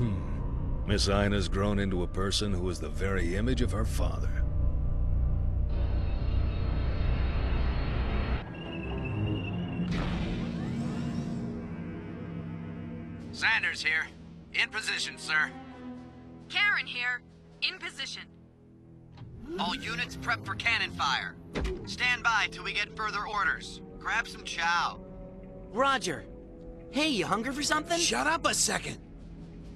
Hmm. Miss Aina's grown into a person who is the very image of her father. Sanders here. In position, sir. Karen here. In position. All units prep for cannon fire. Stand by till we get further orders. Grab some chow. Roger. Hey, you hungry for something? Shut up a second.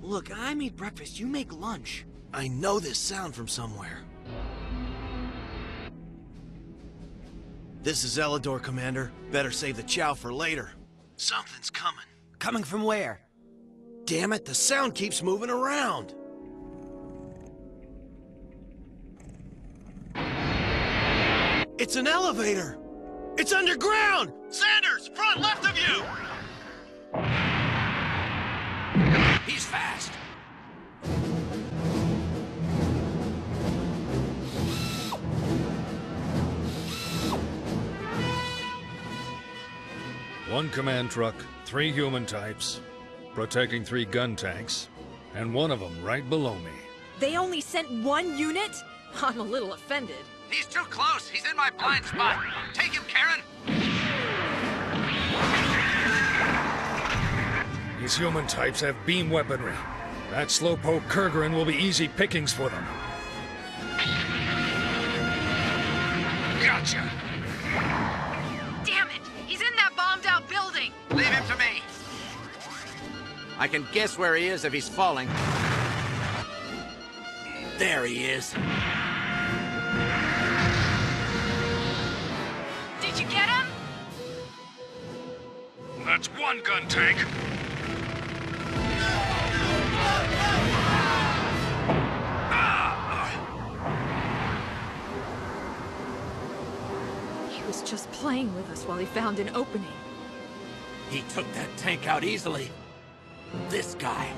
Look, I made breakfast, you make lunch. I know this sound from somewhere. This is Eledore, Commander. Better save the chow for later. Something's coming. Coming from where? Damn it, the sound keeps moving around. It's an elevator! It's underground! Sanders, front left of you! One command truck, three human types, protecting three gun tanks, and one of them right below me. They only sent one unit? I'm a little offended. He's too close. He's in my blind spot. Take him, Karen. These human types have beam weaponry. That slowpoke Kurgan will be easy pickings for them. I can guess where he is if he's falling. There he is. Did you get him? That's one gun tank. He was just playing with us while he found an opening. He took that tank out easily. This guy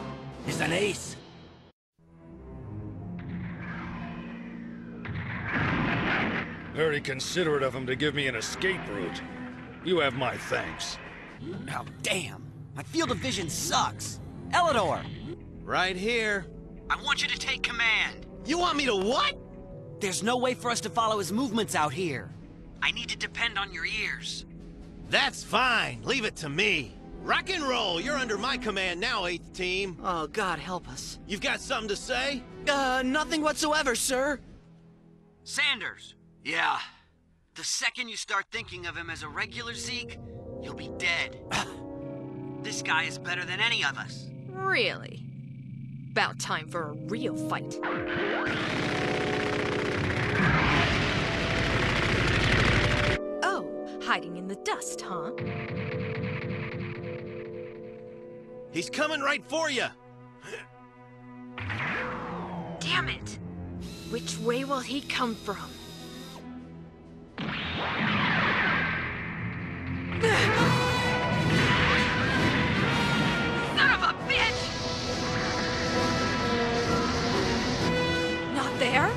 is an ace. Very considerate of him to give me an escape route. You have my thanks. Oh, damn. My field of vision sucks. Eledore! Right here. I want you to take command. You want me to what? There's no way for us to follow his movements out here. I need to depend on your ears. That's fine. Leave it to me. Rock and roll. You're under my command now, 8th Team. Oh, God help us. You've got something to say? Uh, nothing whatsoever, sir. Sanders. Yeah. The second you start thinking of him as a regular Zeke, you'll be dead. this guy is better than any of us. Really? About time for a real fight. Oh, hiding in the dust, huh? He's coming right for you. Damn it! Which way will he come from? Son of a bitch! Not there?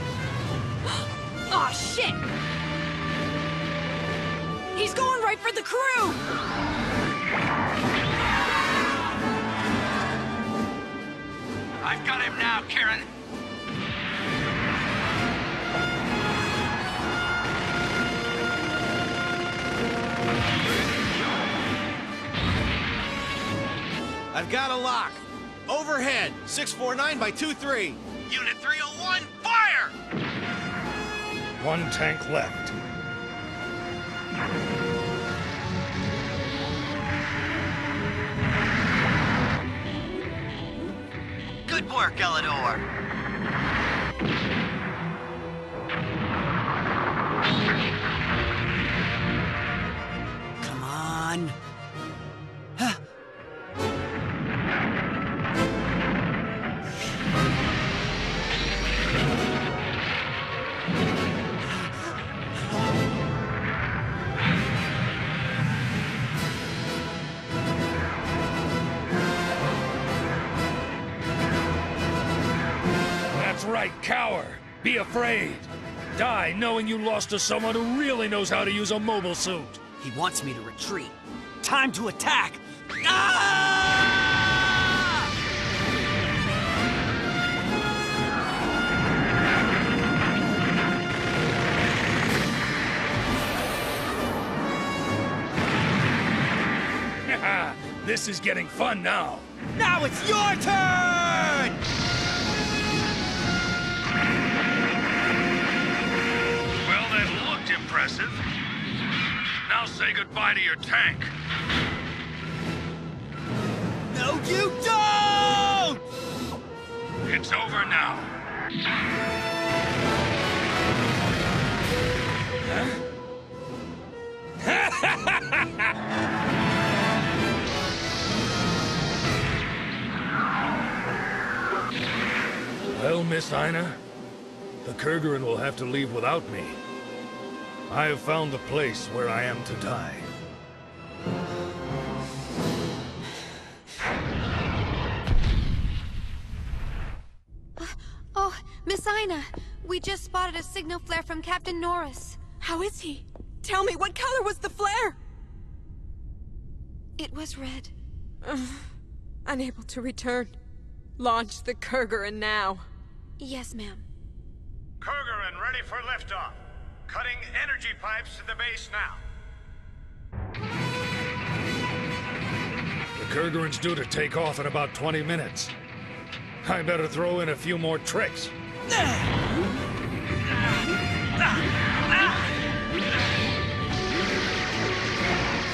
Aw, shit! He's going right for the crew! I've got him now, Karen. I've got a lock. Overhead, 649 by 23. Unit 301, fire! One tank left. Good work, Eledore. Cower! Be afraid! Die knowing you lost to someone who really knows how to use a mobile suit! He wants me to retreat. Time to attack! Ah! this is getting fun now. Now it's your turn! Impressive. Now say goodbye to your tank. No, you don't! It's over now. Huh? Well, Miss Aina, the Kergeren will have to leave without me. I have found the place where I am to die. Uh, oh, Miss Aina, we just spotted a signal flare from Captain Norris. How is he? Tell me, what color was the flare? It was red. Unable to return. Launch the Kergeren now. Yes, ma'am. Kergeren ready for liftoff. Cutting energy pipes to the base now. The Kergeren's due to take off in about 20 minutes. I better throw in a few more tricks.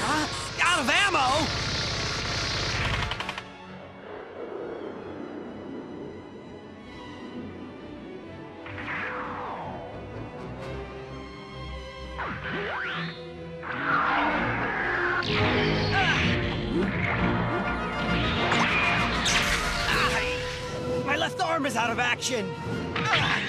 Huh? Out of ammo? My left arm is out of action. Ha!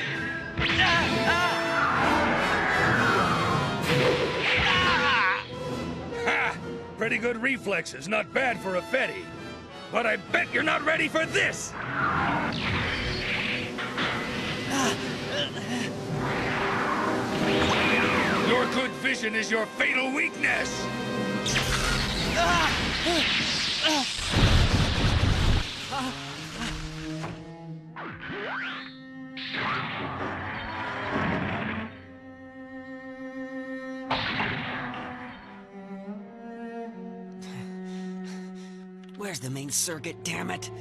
Pretty good reflexes, not bad for a Fetty. But I bet you're not ready for this! Your good vision is your fatal weakness! Where's the main circuit, damn it?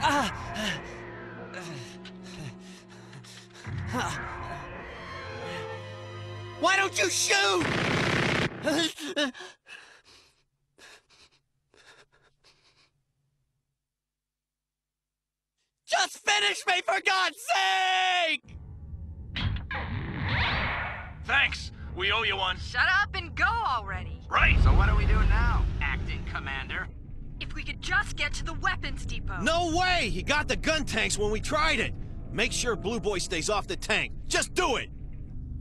Ah! Why don't you shoot? Just finish me, for God's sake! Thanks. We owe you one. Shut up and go already. Right. So what do we do now, acting commander? If we could just get to the weapons depot. No way! He got the gun tanks when we tried it. Make sure Blue Boy stays off the tank. Just do it!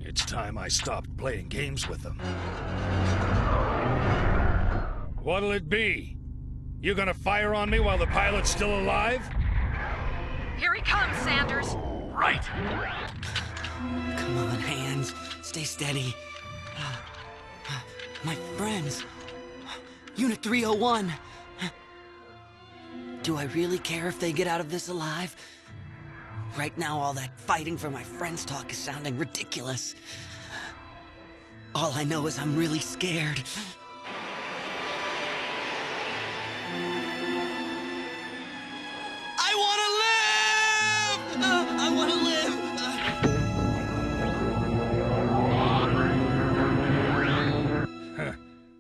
It's time I stopped playing games with them. What'll it be? You gonna fire on me while the pilot's still alive? Here he comes, Sanders. Right. Come on, hands. Stay steady. Uh, my friends. Unit 301. Do I really care if they get out of this alive? Right now, all that fighting for my friends talk is sounding ridiculous. All I know is I'm really scared. I want to live! Uh, I want to live! Uh,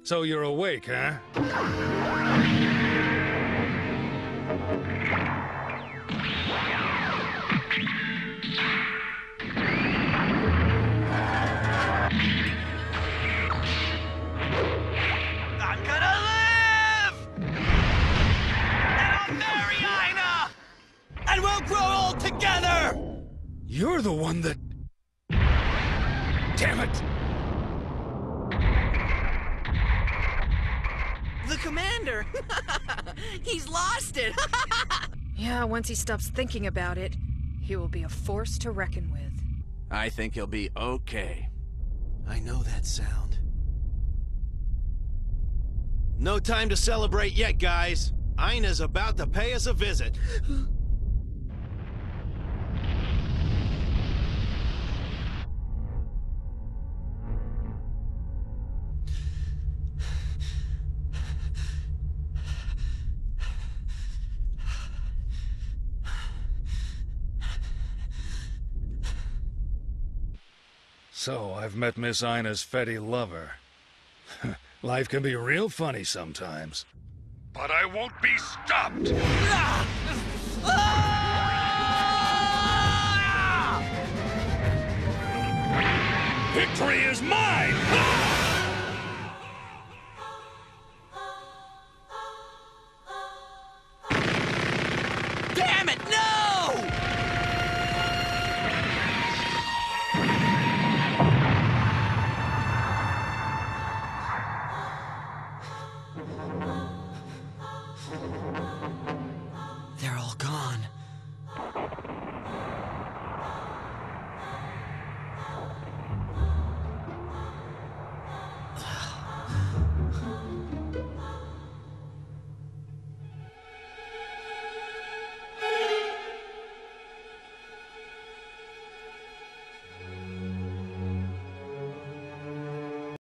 So you're awake, huh? The commander! He's lost it! Yeah, once he stops thinking about it, he will be a force to reckon with. I think he'll be okay. I know that sound. No time to celebrate yet, guys. Aina's about to pay us a visit. So, I've met Miss Aina's Fetty lover. Life can be real funny sometimes. But I won't be stopped! Victory is mine!